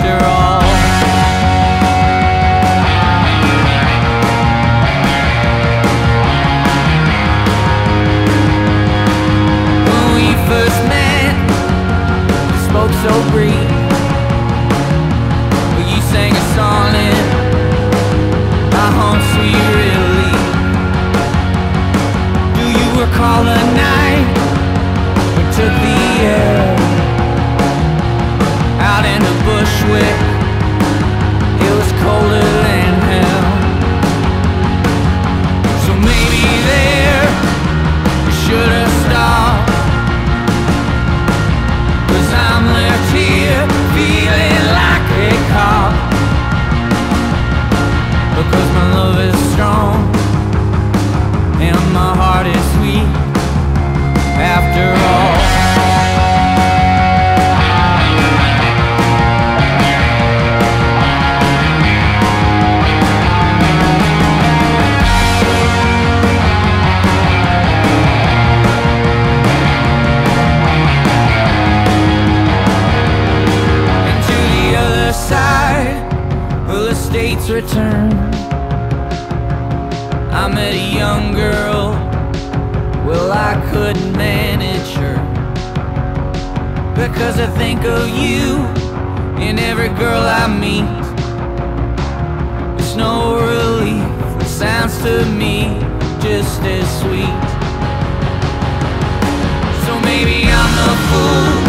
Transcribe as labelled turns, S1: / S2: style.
S1: after all When we first met, so brief But you sang a song in my home Do you recall the night? Because my love is strong And my heart is sweet states return. I met a young girl. Well, I couldn't manage her. Because I think of you In every girl I meet. It's no relief It sounds to me just as sweet. So maybe I'm the fool